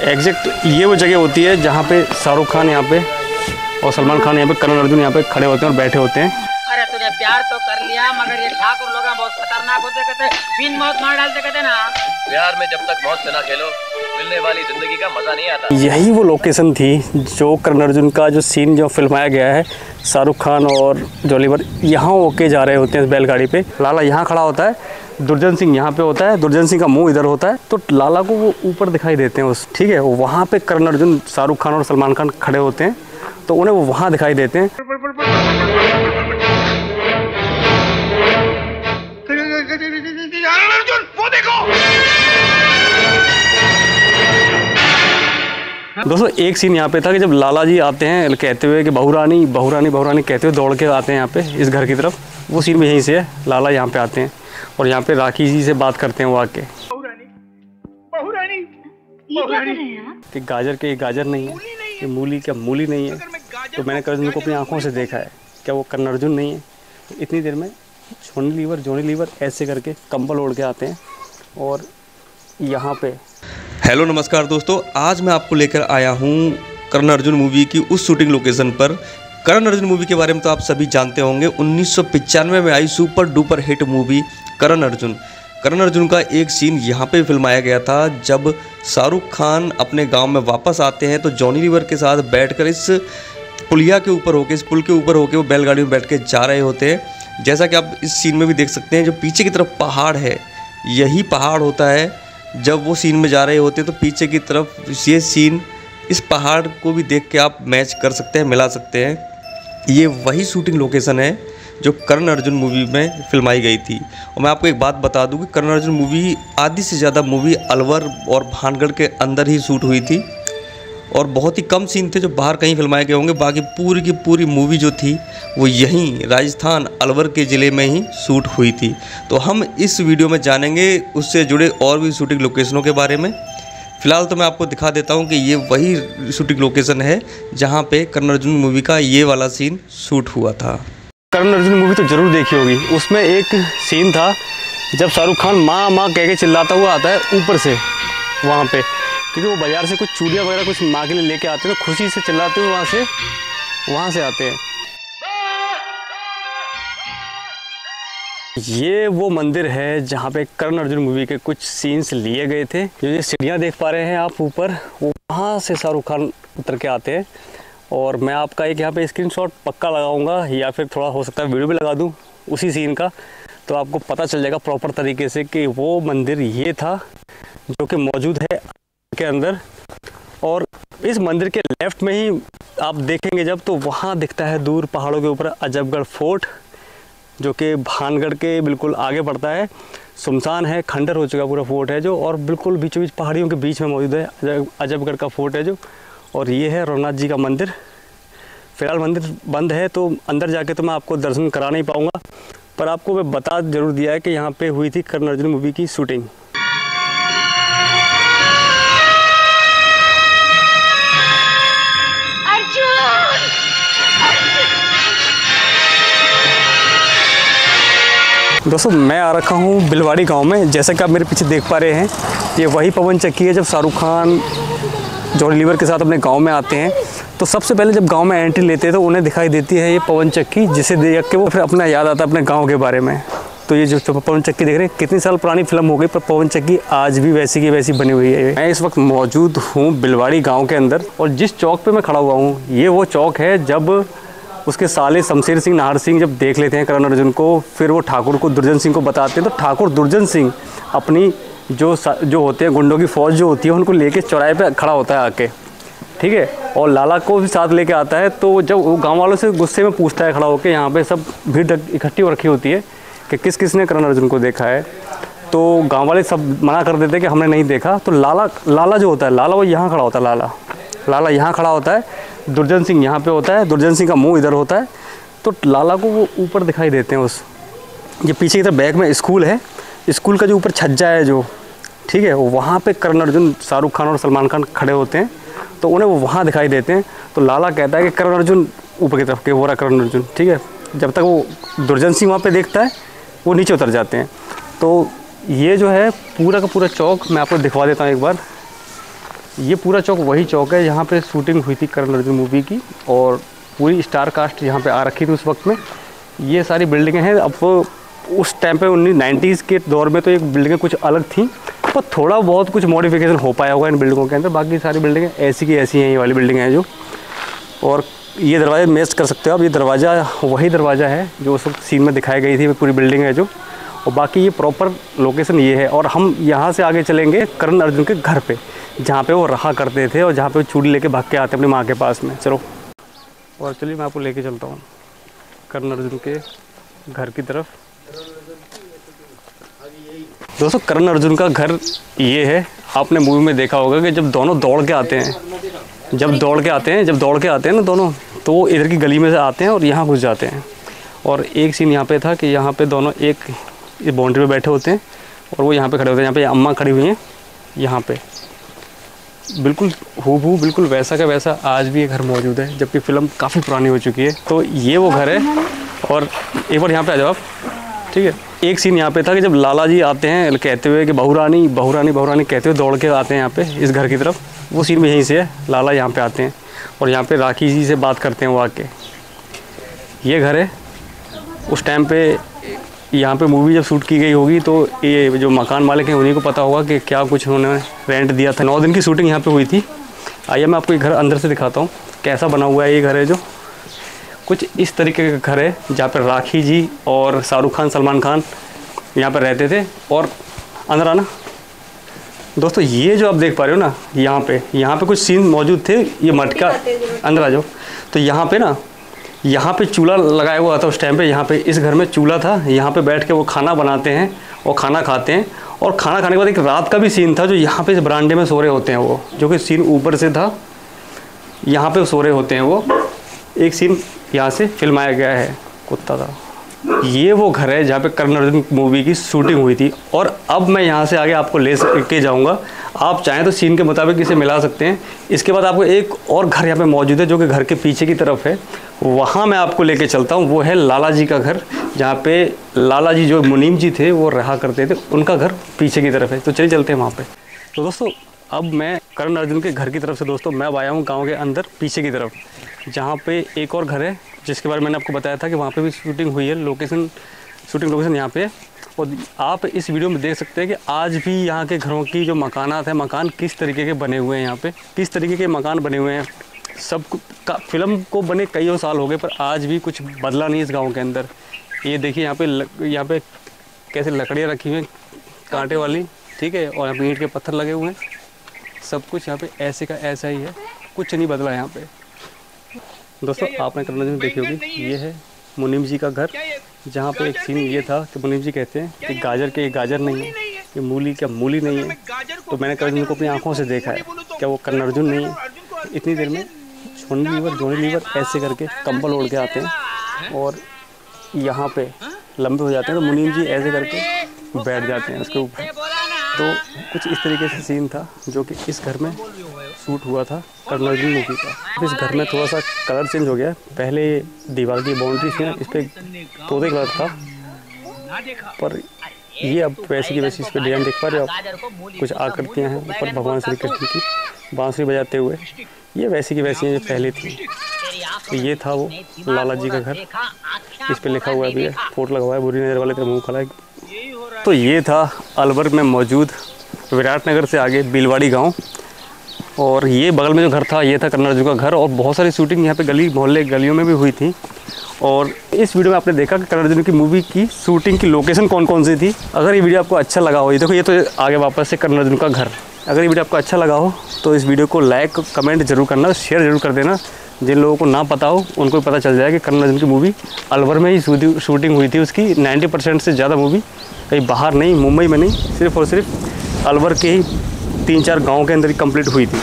Exact ये वो जगह होती है जहाँ पे शाहरुख खान यहाँ पे और सलमान खान यहाँ पे करण अर्जुन यहाँ पे खड़े होते हैं और बैठे होते हैं। अरे तूने प्यार तो कर लिया मगर ये ठाकुर लोग बहुत खतरनाक होते कहते बिन मौत मार डालते कहते ना। प्यार में जब तक मौत से ना खेलो मिलने वाली ज़िंदगी का मज़ा नहीं आता। यही वो लोकेशन थी जो करण अर्जुन का जो सीन जो फिल्माया गया है शाहरुख खान और जॉलीवर यहाँ होके जा रहे होते हैं इस बैलगाड़ी पे। लाला यहाँ खड़ा होता है दुर्जन सिंह यहाँ पे होता है, दुर्जन सिंह का मुँह इधर होता है तो लाला को वो ऊपर दिखाई देते हैं उस, ठीक है, वहाँ पे करण अर्जुन, शाहरुख खान और सलमान खान खड़े होते हैं तो उन्हें वो वहाँ दिखाई देते हैं। दोस्तों, एक सीन यहाँ पे था कि जब लाला जी आते हैं कहते हुए कि बहुरानी बहुरानी बहुरानी कहते हुए दौड़ के आते हैं यहाँ पे, इस घर की तरफ़, वो सीन भी यहीं से है, लाला यहाँ पे आते हैं। और यहाँ पे राखी जी से बात करते हैं वो आके। हैं कि गाजर के ये गाजर नहीं है ये मूली क्या मूली नहीं है? तो मैंने करण को अपनी आँखों से देखा है। क्या वो कर्ण अर्जुन नहीं है? तो इतनी देर में जोनी लीवर जोनी लीवर ऐसे करके कंबल ओढ़ के आते हैं और यहाँ पे हेलो नमस्कार दोस्तों। आज मैं आपको लेकर आया हूँ कर्ण अर्जुन मूवी की उस शूटिंग लोकेशन पर करण अर्जुन मूवी के बारे में तो आप सभी जानते होंगे। उन्नीस में आई super duper hit movie Karan Arjun. Karan Arjun का एक सीन यहाँ पे फिल्माया गया था, जब शाहरुख खान अपने गाँव में वापस आते हैं तो जॉनी रिवर के साथ बैठकर इस पुलिया के ऊपर होके, इस पुल के ऊपर होके वो बैलगाड़ी में बैठ के जा रहे होते हैं। जैसा कि आप इस सीन में भी देख सकते हैं, जो पीछे की तरफ़ पहाड़ है, यही पहाड़ होता है। जब वो सीन में जा रहे होते हैं तो पीछे की तरफ़ ये सीन, इस पहाड़ को भी देख के आप मैच कर सकते हैं, मिला सकते हैं। ये वही शूटिंग लोकेशन है जो करण अर्जुन मूवी में फिल्माई गई थी। और मैं आपको एक बात बता दूँ कि करण अर्जुन मूवी आधी से ज़्यादा मूवी अलवर और भानगढ़ के अंदर ही शूट हुई थी। और बहुत ही कम सीन थे जो बाहर कहीं फिल्माए गए होंगे, बाकी पूरी की पूरी मूवी जो थी, वो यहीं राजस्थान अलवर के ज़िले में ही शूट हुई थी। तो हम इस वीडियो में जानेंगे, उससे जुड़े और भी शूटिंग लोकेशनों के बारे में। फ़िलहाल तो मैं आपको दिखा देता हूँ कि ये वही शूटिंग लोकेशन है, जहाँ पे कर्ण अर्जुन मूवी का ये वाला सीन शूट हुआ था। करण अर्जुन मूवी तो ज़रूर देखी होगी। उसमें एक सीन था, जब शाहरुख खान माँ माँ कह के चिल्लाता हुआ आता है ऊपर से, वहाँ पे। क्योंकि वो बाज़ार से कुछ चूड़ियाँ वगैरह कुछ माँ के लिए लेके आते हैं तो खुशी से चिल्लाते हुए वहाँ से वहाँ से आते हैं। ये वो मंदिर है जहाँ पे करण अर्जुन मूवी के कुछ सीन्स लिए गए थे। जो ये सीढ़ियाँ देख पा रहे हैं आप ऊपर, वो वहाँ से शाहरुख खान उतर के आते हैं। और मैं आपका एक यहाँ पे स्क्रीनशॉट पक्का लगाऊँगा या फिर थोड़ा हो सकता है वीडियो भी लगा दूँ उसी सीन का। तो आपको पता चल जाएगा प्रॉपर तरीके से कि वो मंदिर ये था जो कि मौजूद है के अंदर। और इस मंदिर के लेफ़्ट में ही आप देखेंगे जब तो वहाँ दिखता है दूर पहाड़ों के ऊपर अजबगढ़ फोर्ट। जो कि भानगढ़ के बिल्कुल आगे पड़ता है। सुमसान है, खंडर हो चुका पूरा फोर्ट है जो, और बिल्कुल बीचों बीच पहाड़ियों के बीच में मौजूद है। अजब अजबगढ़ का फोर्ट है जो, और ये है रघुनाथ जी का मंदिर। फ़िलहाल मंदिर बंद है तो अंदर जाके तो मैं आपको दर्शन करा नहीं पाऊँगा, पर आपको मैं बता ज़रूर दिया है कि यहाँ पे हुई थी कर्ण अर्जुन मूवी की शूटिंग। दोस्तों, मैं आ रखा हूँ बिलवाड़ी गाँव में। जैसा कि आप मेरे पीछे देख पा रहे हैं, ये वही पवन चक्की है जब शाहरुख खान जॉनी लीवर के साथ अपने गाँव में आते हैं। तो सबसे पहले जब गाँव में एंट्री लेते हैं तो उन्हें दिखाई देती है ये पवन चक्की, जिसे देख के वो फिर अपना याद आता है अपने गाँव के बारे में। तो ये जो पवन चक्की देख रहे हैं, कितनी साल पुरानी फ़िल्म हो गई, पर पवन चक्की आज भी वैसी की वैसी बनी हुई है मैं इस वक्त मौजूद हूँ बिलवाड़ी गाँव के अंदर, और जिस चौक पर मैं खड़ा हुआ हूँ, ये वो चौक है जब उसके साले शमशेर सिंह, नाहर सिंह जब देख लेते हैं करण अर्जुन को, फिर वो ठाकुर को, दुर्जन सिंह को बताते हैं तो ठाकुर, दुर्जन सिंह अपनी जो जो होते हैं, गुंडों की फौज जो होती है, उनको लेके चौराहे पे खड़ा होता है आके। ठीक है? और लाला को भी साथ लेके आता है तो जब वो गाँव वालों से गुस्से में पूछता है खड़ा होकर यहाँ पे सब भीड़ इकट्ठी हो रखी होती है, कि किस किस ने करण अर्जुन को देखा है? तो गाँव वाले सब मना कर देते हैं कि हमने नहीं देखा। तो लाला लाला जो होता है, लाला वो यहाँ खड़ा होता है, लाला। लाला यहाँ खड़ा होता है, दुर्जन सिंह यहाँ पे होता है, दुर्जन सिंह का मुँह इधर होता है तो लाला को वो ऊपर दिखाई देते हैं उस, ये पीछे की तरफ़ बैक में स्कूल है, स्कूल का जो ऊपर छज्जा है जो, ठीक है वहाँ पे करण अर्जुन, शाहरुख खान और सलमान खान खड़े होते हैं तो उन्हें वो वहाँ दिखाई देते हैं तो लाला कहता है कि करण अर्जुन ऊपर की तरफ़ के हो रहा करण अर्जुन, ठीक है, जब तक वो दुर्जन सिंह वहाँ पर देखता है, वो नीचे उतर जाते हैं तो ये जो है पूरा का पूरा चौक मैं आपको दिखवा देता हूँ एक बार ये पूरा चौक वही चौक है जहाँ पे शूटिंग हुई थी करण अर्जुन मूवी की और पूरी स्टार कास्ट यहाँ पे आ रखी थी उस वक्त में। ये सारी बिल्डिंगें हैं। अब उस टाइम पे उन्नीस नाइन्टीज़ के दौर में तो एक बिल्डिंगें कुछ अलग थी, पर थोड़ा बहुत कुछ मॉडिफिकेशन हो पाया होगा इन बिल्डिंगों के अंदर। बाकी सारी बिल्डिंगें ऐसी की ऐसी हैं, ये वाली बिल्डिंग हैं जो। और ये दरवाज़ा मेस्ट कर सकते हो आप। ये दरवाज़ा, वही दरवाज़ा है जो उस वक्त सीन में दिखाई गई थी। पूरी बिल्डिंग है जो। और बाकी ये प्रॉपर लोकेशन ये है और हम यहाँ से आगे चलेंगे करण अर्जुन के घर पे, जहाँ पे वो रहा करते थे और जहाँ पे चूड़ी लेके भाग के आते अपनी माँ के पास में। चलो, और चलिए मैं आपको लेके चलता हूँ करण अर्जुन के घर की तरफ़। दोस्तों, करण अर्जुन का घर ये है, आपने मूवी में देखा होगा कि जब दोनों दौड़ के आते हैं, जब दौड़ के आते हैं, जब दौड़ के आते हैं ना दोनों तो वो इधर की गली में से आते हैं और यहाँ घुस जाते हैं। और एक सीन यहाँ पे था कि यहाँ पे दोनों एक बाउंड्री पे बैठे होते हैं और वो यहाँ पे खड़े होते हैं। यहाँ पे अम्मा खड़ी हुई हैं, यहाँ पे। बिल्कुल हूबहू, बिल्कुल वैसा का वैसा आज भी ये घर मौजूद है, जबकि फ़िल्म काफ़ी पुरानी हो चुकी है। तो ये वो घर है और एक बार यहाँ पे आ जाओ आप, ठीक है? एक सीन यहाँ पे था कि जब लाला जी आते हैं, कहते हुए कि बहुरानी बहुरानी बहुरानी कहते हुए दौड़ के आते हैं यहाँ पे, इस घर की तरफ़। वो सीन भी यहीं से है, लाला यहाँ पे आते हैं और यहाँ पे राखी जी से बात करते हैं वो आके। ये घर है, उस टाइम पे यहाँ पे मूवी जब शूट की गई होगी तो ये जो मकान मालिक हैं उन्हीं को पता होगा कि क्या कुछ उन्होंने रेंट दिया था। नौ दिन की शूटिंग यहाँ पे हुई थी। आइए मैं आपको ये घर अंदर से दिखाता हूँ कैसा बना हुआ है ये घर है जो। कुछ इस तरीके का घर है जहाँ पर राखी जी और शाहरुख खान सलमान खान यहाँ पर रहते थे। और अंदर आना। दोस्तों ये जो आप देख पा रहे हो ना यहाँ पे यहाँ पे कुछ सीन मौजूद थे। ये मटका अंदर आ जाओ। तो यहाँ पे ना यहाँ पे चूल्हा लगाया हुआ था उस टाइम पे, यहाँ पे इस घर में चूल्हा था, यहाँ पे बैठ के वो खाना बनाते हैं और खाना खाते हैं। और खाना खाने के बाद एक रात का भी सीन था जो यहाँ पे इस बरांडे में सो रहे होते हैं वो, जो कि सीन ऊपर से था। यहाँ पे सो रहे होते हैं वो। एक सीन यहाँ से फिल्माया गया है, कुत्ता था। ये वो घर है जहाँ पे कर्ण अर्जुन मूवी की शूटिंग हुई थी। और अब मैं यहाँ से आगे आपको ले के जाऊँगा। आप चाहें तो सीन के मुताबिक इसे मिला सकते हैं। इसके बाद आपको एक और घर यहाँ पे मौजूद है, जो कि घर के पीछे की तरफ़ है। वहाँ मैं आपको लेके चलता हूँ। वो है लाला जी का घर, जहाँ पे लाला जी जो मुनीम जी थे, वो रहा करते थे। उनका घर पीछे की तरफ़ है। तो चलिए चलते हैं वहाँ पर तो दोस्तों, अब मैं करण अर्जुन के घर की तरफ़ से दोस्तों, मैं आया हूँ गाँव के अंदर, पीछे की तरफ़, जहाँ पर एक और घर है। जिसके बारे में मैंने आपको बताया था कि वहाँ पे भी शूटिंग हुई है लोकेशन शूटिंग लोकेशन यहाँ पे। और आप इस वीडियो में देख सकते हैं कि आज भी यहाँ के घरों की जो मकानात हैं, मकान किस तरीके के बने हुए हैं यहाँ पे, किस तरीके के मकान बने हुए हैं। सब का फ़िल्म को बने कई साल हो गए, पर आज भी कुछ बदला नहीं इस गाँव के अंदर। ये देखिए यहाँ पे यहाँ पे कैसे लकड़ियाँ रखी हुई हैं, कांटे वाली, ठीक है, और यहाँ पे ईंट के पत्थर लगे हुए हैं। सब कुछ यहाँ पे ऐसे का ऐसा ही है, कुछ नहीं बदला यहाँ पे। दोस्तों आपने में देखी होगी ये है मुनीम जी का घर जहाँ पे एक सीन ये था कि मुनीम जी कहते हैं कि गाजर के गाजर नहीं है कि मूली क्या मूली नहीं है? तो मैंने करण को अपनी आँखों से देखा है क्या वो कर्ण अर्जुन नहीं है? इतनी देर में छोनी लीवर जोनी लीवर ऐसे करके कंबल ओढ़ के आते हैं और यहाँ पे लंबे हो जाते हैं तो मुनीम जी ऐसे करके बैठ जाते हैं उसके ऊपर। तो कुछ इस तरीके से सीन था जो कि इस घर में शूट हुआ था कर्नर्जी मूवी का। इस घर में थोड़ा सा कलर चेंज हो गया। पहले दीवार की बाउंड्री थी ना इस पर तोते कलर था। पर ये अब वैसी की वैसी इस पर डिज़ाइन देख पा रहे हो कुछ आकृतियाँ हैं ऊपर भगवान श्री कृष्ण की, बांसुरी बजाते हुए। ये वैसी की वैसी जो पहले थी। तो ये था वो लाला जी का घर। इस पर लिखा हुआ भी है भैया फ़ोटो लगा हुआ है बुरी नज़र वाले का मुँह खड़ा तो ये था अलवर में मौजूद विराटनगर से आगे बिलवाड़ी गाँव। और ये बगल में जो घर था, ये था कन्नड़ जी का घर और बहुत सारी शूटिंग यहाँ पे गली, मोहल्ले, गलियों में भी हुई थी। और इस वीडियो में आपने देखा कि अर्जुन की मूवी की शूटिंग की लोकेशन कौन कौन सी थी। अगर ये वीडियो आपको अच्छा लगा हो, ये देखो, ये तो आगे वापस से अर्जुन का घर। अगर ये वीडियो आपको अच्छा लगा हो तो इस वीडियो को लाइक कमेंट ज़रूर करना शेयर ज़रूर कर देना। जिन लोगों को ना पता हो, उनको भी पता चल जाए कि करण अर्जुन की मूवी अलवर में ही शूटिंग हुई थी उसकी। नाइन्टी परसेंट से ज़्यादा मूवी कहीं बाहर नहीं, मुंबई में नहीं, सिर्फ़ और सिर्फ़ अलवर के ही तीन चार गाँव के अंदर ही कंप्लीट हुई थी